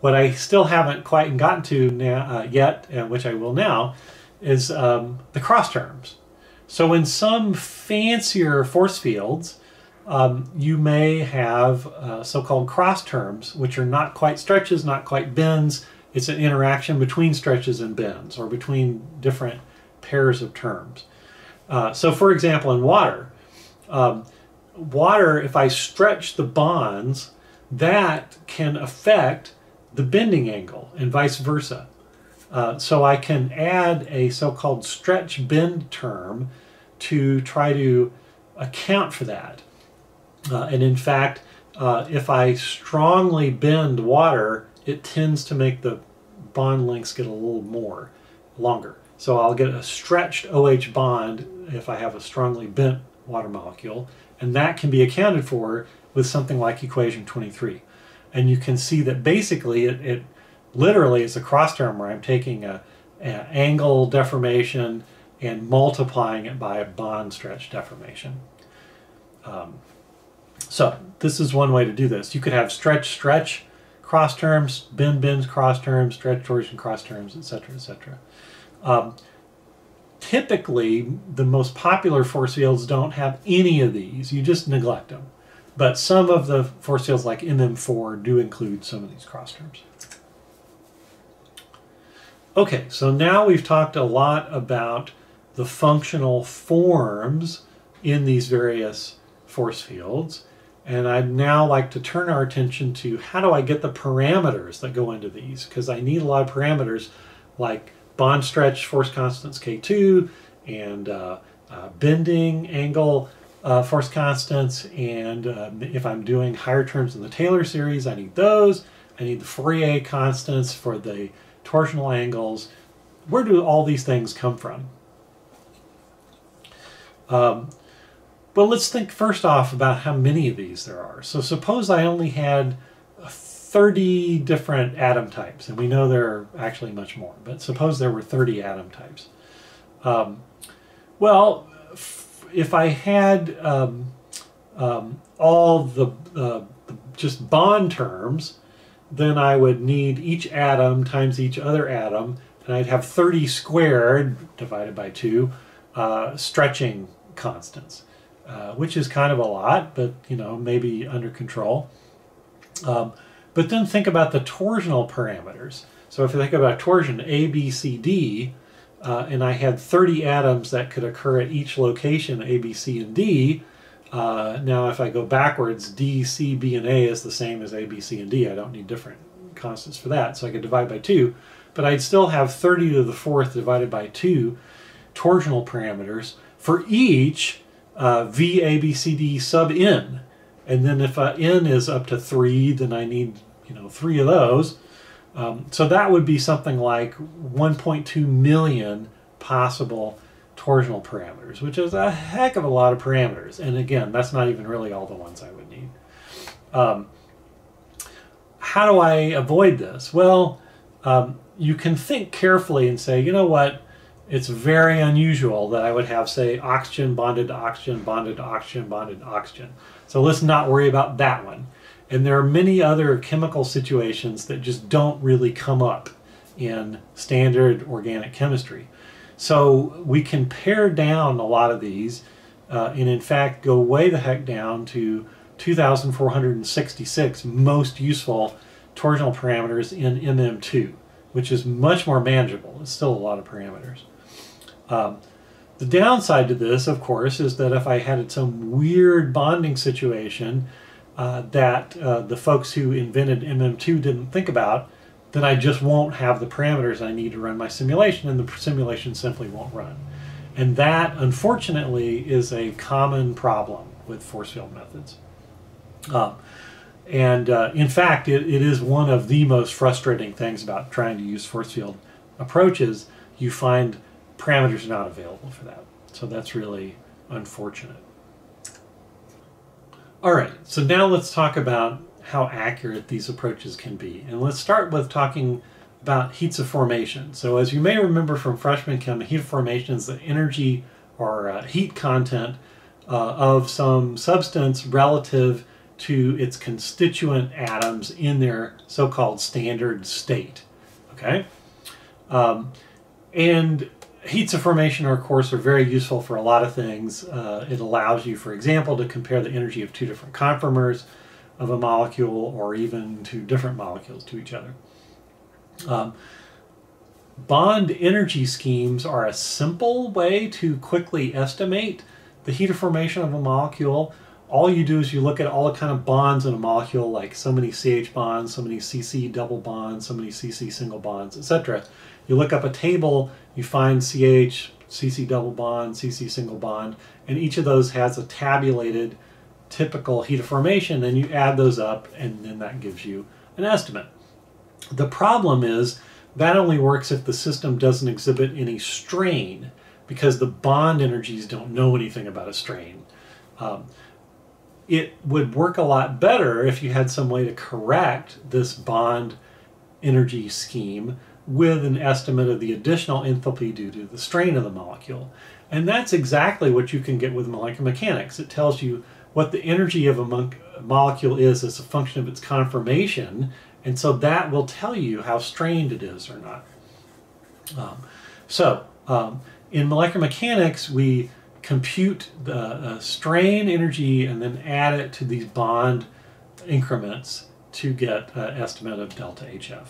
What I still haven't quite gotten to now, uh, yet, and which I will now, is um, the cross terms. So in some fancier force fields, um, you may have uh, so-called cross terms, which are not quite stretches, not quite bends. It's an interaction between stretches and bends, or between different pairs of terms. Uh, so for example, in water, um, water, if I stretch the bonds, that can affect the bending angle and vice versa. Uh, so I can add a so-called stretch bend term to try to account for that. Uh, and in fact, uh, if I strongly bend water, it tends to make the bond lengths get a little more longer. So I'll get a stretched OH bond if I have a strongly bent water molecule, and that can be accounted for with something like equation 23. And you can see that basically it, it literally is a cross term where I'm taking a, a angle deformation and multiplying it by a bond stretch deformation. Um, so this is one way to do this. You could have stretch, stretch, cross terms, bend, bends, cross terms, stretch, torsion, cross terms, etc., etc. Um, typically, the most popular force fields don't have any of these. You just neglect them. But some of the force fields like MM4 do include some of these cross terms. Okay, so now we've talked a lot about the functional forms in these various force fields. And I'd now like to turn our attention to how do I get the parameters that go into these? Because I need a lot of parameters like bond stretch force constants K2 and uh, uh, bending angle uh, force constants. And uh, if I'm doing higher terms in the Taylor series, I need those. I need the Fourier constants for the torsional angles. Where do all these things come from? Um, but let's think first off about how many of these there are. So suppose I only had 30 different atom types, and we know there are actually much more, but suppose there were 30 atom types. Um, well, if I had um, um, all the, uh, just bond terms, then I would need each atom times each other atom, and I'd have 30 squared divided by 2 uh, stretching constants, uh, which is kind of a lot, but you know maybe under control. Um, but then think about the torsional parameters. So if you think about torsion A, B, C, D, uh, and I had 30 atoms that could occur at each location A, B, C, and D, uh, now if I go backwards, D, C, B, and A is the same as A, B, C, and D. I don't need different constants for that, so I could divide by 2. But I'd still have 30 to the fourth divided by 2 torsional parameters for each uh, V, A, B, C, D sub n. And then if uh, n is up to 3, then I need you know three of those. Um, so that would be something like 1.2 million possible torsional parameters, which is a heck of a lot of parameters. And again, that's not even really all the ones I would need. Um, how do I avoid this? Well, um, you can think carefully and say, you know what, it's very unusual that I would have, say, oxygen bonded to oxygen, bonded to oxygen, bonded to oxygen. So let's not worry about that one. And there are many other chemical situations that just don't really come up in standard organic chemistry. So we can pare down a lot of these uh, and in fact go way the heck down to 2,466 most useful torsional parameters in MM2, which is much more manageable. It's still a lot of parameters. Um, the downside to this, of course, is that if I had some weird bonding situation uh, that uh, the folks who invented MM2 didn't think about, then I just won't have the parameters I need to run my simulation, and the simulation simply won't run. And that, unfortunately, is a common problem with force field methods. Um, and uh, in fact, it, it is one of the most frustrating things about trying to use force field approaches. You find parameters not available for that. So that's really unfortunate. All right, so now let's talk about how accurate these approaches can be. And let's start with talking about heats of formation. So as you may remember from freshman chem, heat of formation is the energy or uh, heat content uh, of some substance relative to its constituent atoms in their so-called standard state. Okay, um, and heats of formation of course, are very useful for a lot of things. Uh, it allows you, for example, to compare the energy of two different conformers of a molecule or even two different molecules to each other. Um, bond energy schemes are a simple way to quickly estimate the heat of formation of a molecule. All you do is you look at all the kind of bonds in a molecule, like so many CH bonds, so many CC double bonds, so many CC single bonds, etc. You look up a table, you find CH, CC double bond, CC single bond, and each of those has a tabulated typical heat of formation, and you add those up, and then that gives you an estimate. The problem is that only works if the system doesn't exhibit any strain, because the bond energies don't know anything about a strain. Um, it would work a lot better if you had some way to correct this bond energy scheme with an estimate of the additional enthalpy due to the strain of the molecule. And that's exactly what you can get with molecular mechanics. It tells you what the energy of a molecule is as a function of its conformation, and so that will tell you how strained it is or not. Um, so um, in molecular mechanics, we compute the uh, strain energy and then add it to these bond increments to get an estimate of delta HF.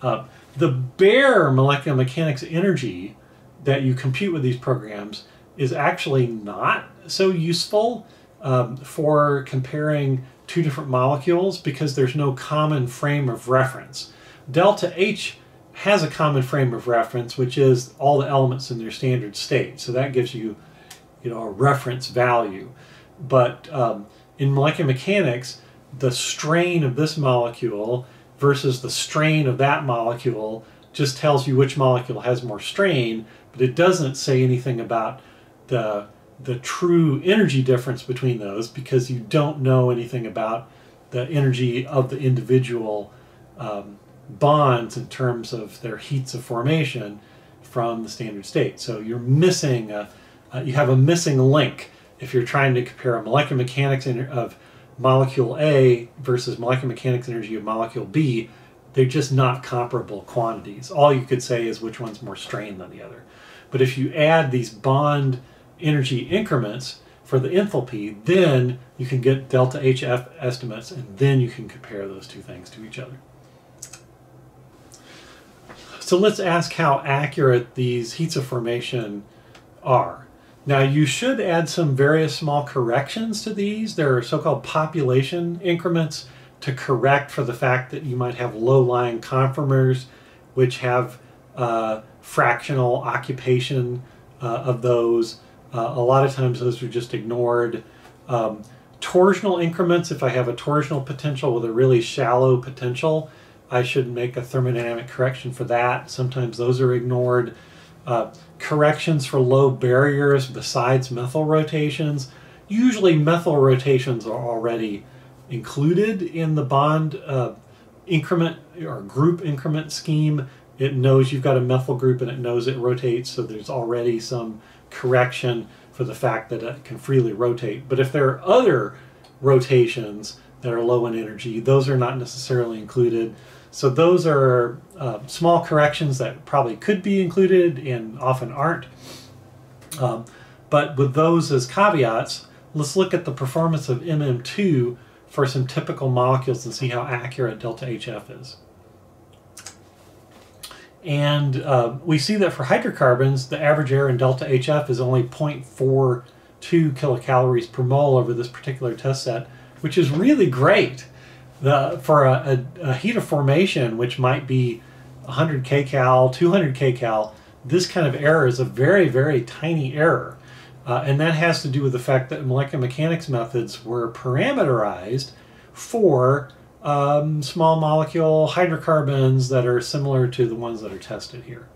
Uh, the bare molecular mechanics energy that you compute with these programs is actually not so useful um, for comparing two different molecules because there's no common frame of reference. Delta H has a common frame of reference, which is all the elements in their standard state. So that gives you, you know, a reference value. But um, in molecular mechanics, the strain of this molecule versus the strain of that molecule just tells you which molecule has more strain, but it doesn't say anything about the the true energy difference between those because you don't know anything about the energy of the individual um, bonds in terms of their heats of formation from the standard state. So you're missing, a, uh, you have a missing link if you're trying to compare a molecular mechanics of molecule A versus molecular mechanics energy of molecule B. They're just not comparable quantities. All you could say is which one's more strained than the other. But if you add these bond energy increments for the enthalpy, then you can get delta HF estimates and then you can compare those two things to each other. So let's ask how accurate these heats of formation are. Now you should add some various small corrections to these. There are so-called population increments to correct for the fact that you might have low-lying conformers which have uh, fractional occupation uh, of those uh, a lot of times those are just ignored. Um, torsional increments, if I have a torsional potential with a really shallow potential, I should make a thermodynamic correction for that. Sometimes those are ignored. Uh, corrections for low barriers besides methyl rotations. Usually methyl rotations are already included in the bond uh, increment or group increment scheme. It knows you've got a methyl group and it knows it rotates, so there's already some correction for the fact that it can freely rotate. But if there are other rotations that are low in energy, those are not necessarily included. So those are uh, small corrections that probably could be included and often aren't. Um, but with those as caveats, let's look at the performance of MM2 for some typical molecules and see how accurate delta HF is. And uh, we see that for hydrocarbons, the average error in delta HF is only 0.42 kilocalories per mole over this particular test set, which is really great. The, for a, a, a heat of formation, which might be 100 kcal, 200 kcal, this kind of error is a very, very tiny error. Uh, and that has to do with the fact that molecular mechanics methods were parameterized for um, small molecule hydrocarbons that are similar to the ones that are tested here.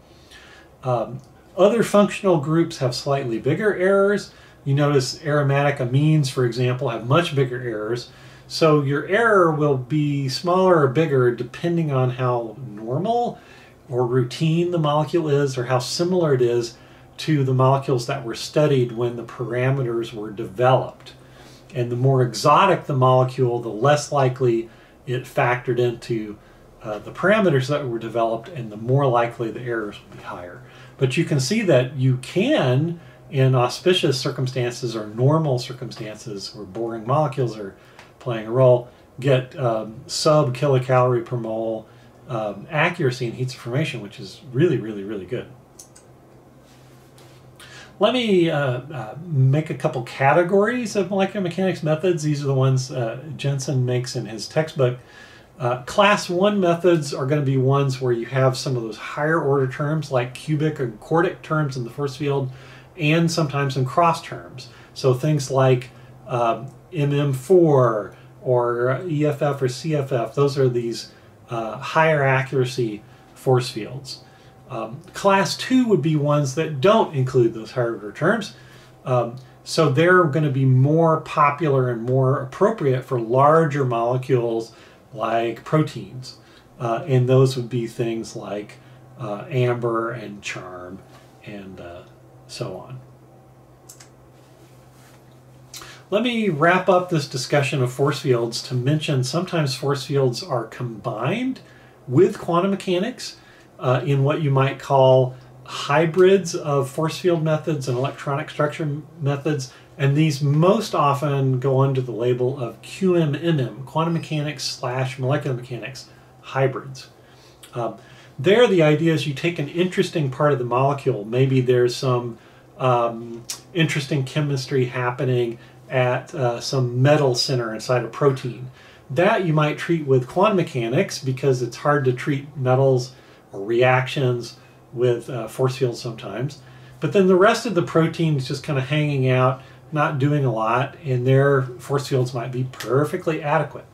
Um, other functional groups have slightly bigger errors. You notice aromatic amines, for example, have much bigger errors. So your error will be smaller or bigger depending on how normal or routine the molecule is or how similar it is to the molecules that were studied when the parameters were developed. And the more exotic the molecule, the less likely it factored into uh, the parameters that were developed, and the more likely the errors will be higher. But you can see that you can, in auspicious circumstances or normal circumstances where boring molecules are playing a role, get um, sub kilocalorie per mole um, accuracy in heats of formation, which is really, really, really good. Let me uh, uh, make a couple categories of molecular mechanics methods. These are the ones uh, Jensen makes in his textbook. Uh, class 1 methods are going to be ones where you have some of those higher order terms like cubic and quartic terms in the force field and sometimes some cross terms. So things like um, MM4 or EFF or CFF, those are these uh, higher accuracy force fields. Um, class 2 would be ones that don't include those order terms. Um, so they're going to be more popular and more appropriate for larger molecules like proteins. Uh, and those would be things like uh, AMBER and CHARMM and uh, so on. Let me wrap up this discussion of force fields to mention sometimes force fields are combined with quantum mechanics uh, in what you might call hybrids of force field methods and electronic structure methods and these most often go under the label of QMMM, quantum mechanics slash molecular mechanics hybrids. Um, there, the idea is you take an interesting part of the molecule. Maybe there's some um, interesting chemistry happening at uh, some metal center inside a protein. That you might treat with quantum mechanics because it's hard to treat metals or reactions with uh, force fields sometimes. But then the rest of the protein is just kind of hanging out not doing a lot, and their force fields might be perfectly adequate.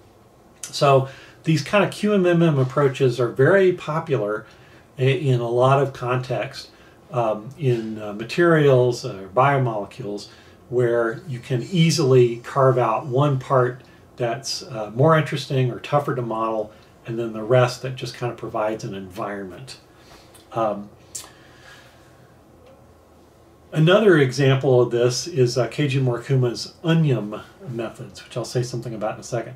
So these kind of QMMM approaches are very popular in a lot of contexts um, in uh, materials or biomolecules where you can easily carve out one part that's uh, more interesting or tougher to model and then the rest that just kind of provides an environment. Um, Another example of this is uh, Keiji Morokuma's ONIOM methods, which I'll say something about in a second.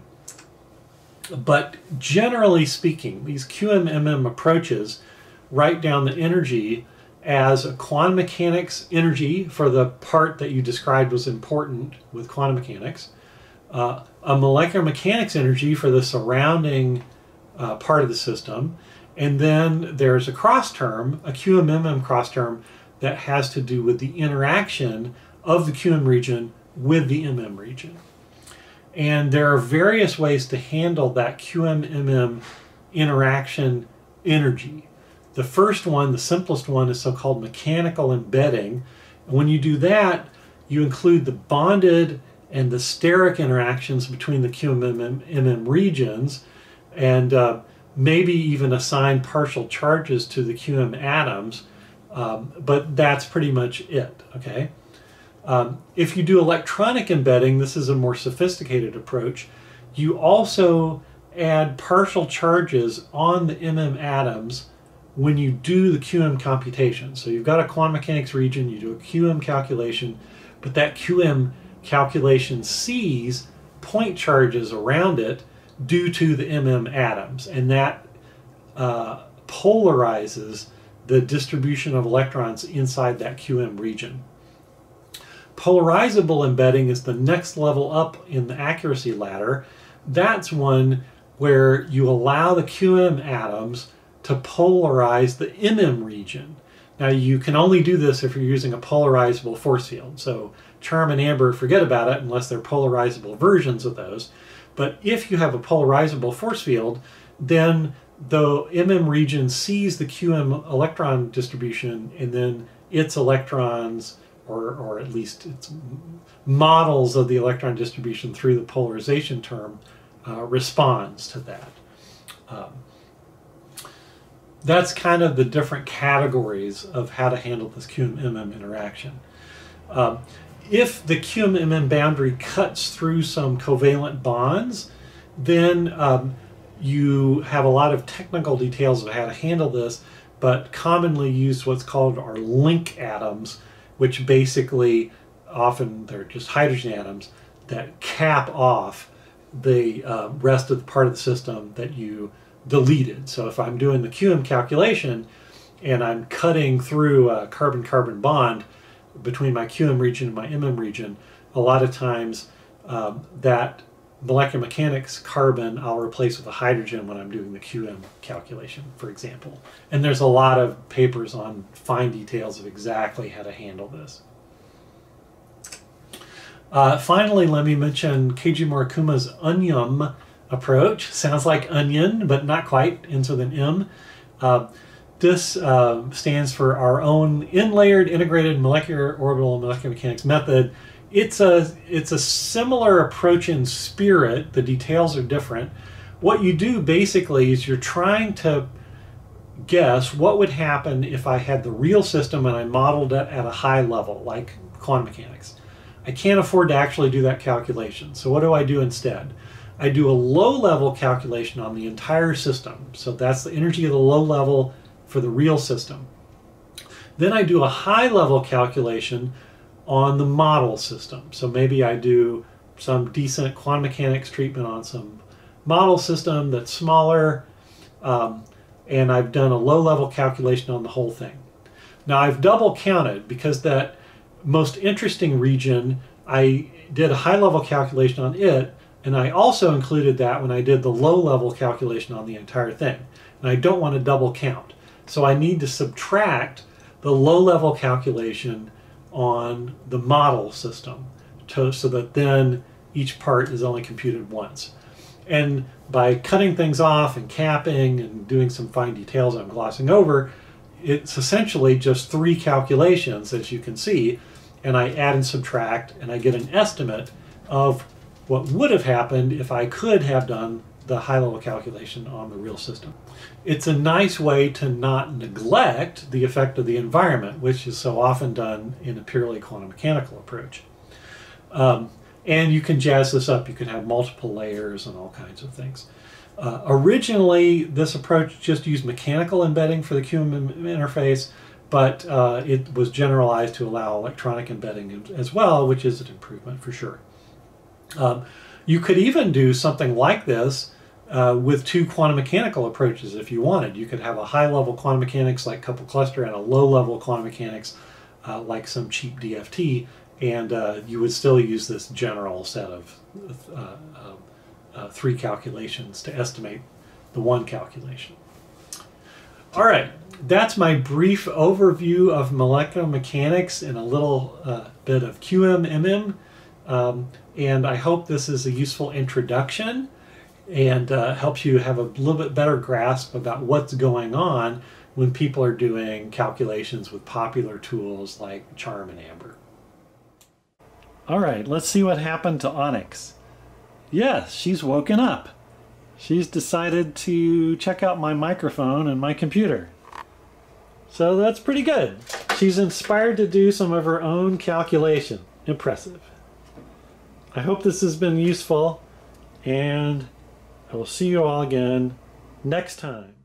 But generally speaking, these QMMM approaches write down the energy as a quantum mechanics energy for the part that you described was important with quantum mechanics, uh, a molecular mechanics energy for the surrounding uh, part of the system, and then there's a cross term, a QMMM cross term that has to do with the interaction of the QM region with the MM region. And there are various ways to handle that QM-MM interaction energy. The first one, the simplest one, is so-called mechanical embedding. When you do that, you include the bonded and the steric interactions between the QM-MM regions, and uh, maybe even assign partial charges to the QM atoms um, but that's pretty much it, okay? Um, if you do electronic embedding, this is a more sophisticated approach. You also add partial charges on the MM atoms when you do the QM computation. So you've got a quantum mechanics region, you do a QM calculation, but that QM calculation sees point charges around it due to the MM atoms, and that uh, polarizes the distribution of electrons inside that QM region. Polarizable embedding is the next level up in the accuracy ladder. That's one where you allow the QM atoms to polarize the MM region. Now you can only do this if you're using a polarizable force field. So CHARMM and AMBER, forget about it unless they're polarizable versions of those. But if you have a polarizable force field, then the MM region sees the QM electron distribution and then its electrons, or, or at least its models of the electron distribution through the polarization term, uh, responds to that. Um, that's kind of the different categories of how to handle this QM-MM interaction. Um, if the QM-MM boundary cuts through some covalent bonds, then um, you have a lot of technical details of how to handle this, but commonly use what's called our link atoms, which basically often they're just hydrogen atoms that cap off the uh, rest of the part of the system that you deleted. So if I'm doing the QM calculation and I'm cutting through a carbon-carbon bond between my QM region and my MM region, a lot of times um, that molecular mechanics carbon I'll replace with a hydrogen when I'm doing the QM calculation, for example. And there's a lot of papers on fine details of exactly how to handle this. Uh, finally, let me mention Keiji Morokuma's ONIOM approach. Sounds like onion, but not quite, ends with an M. Uh, this uh, stands for our own N-layered integrated molecular orbital molecular mechanics method. It's a, it's a similar approach in spirit. The details are different. What you do basically is you're trying to guess what would happen if I had the real system and I modeled it at a high level, like quantum mechanics. I can't afford to actually do that calculation. So what do I do instead? I do a low level calculation on the entire system. So that's the energy of the low level for the real system. Then I do a high level calculation on the model system. So maybe I do some decent quantum mechanics treatment on some model system that's smaller, um, and I've done a low level calculation on the whole thing. Now I've double counted because that most interesting region, I did a high level calculation on it, and I also included that when I did the low level calculation on the entire thing. And I don't want to double count. So I need to subtract the low level calculation on the model system to, so that then each part is only computed once. And by cutting things off and capping and doing some fine details I'm glossing over, it's essentially just three calculations, as you can see, and I add and subtract, and I get an estimate of what would have happened if I could have done the high level calculation on the real system. It's a nice way to not neglect the effect of the environment, which is so often done in a purely quantum mechanical approach. Um, and you can jazz this up. You can have multiple layers and all kinds of things. Uh, originally, this approach just used mechanical embedding for the QM interface, but uh, it was generalized to allow electronic embedding as well, which is an improvement for sure. Um, you could even do something like this uh, with two quantum mechanical approaches if you wanted. You could have a high level quantum mechanics like coupled cluster and a low level quantum mechanics uh, like some cheap DFT, and uh, you would still use this general set of uh, uh, uh, three calculations to estimate the one calculation. All right, that's my brief overview of molecular mechanics and a little bit of QM, Um, and I hope this is a useful introduction and uh, helps you have a little bit better grasp about what's going on when people are doing calculations with popular tools like CHARMM and AMBER. All right, let's see what happened to Onyx. Yes, she's woken up. She's decided to check out my microphone and my computer. So that's pretty good. She's inspired to do some of her own calculation. Impressive. I hope this has been useful, and I will see you all again next time.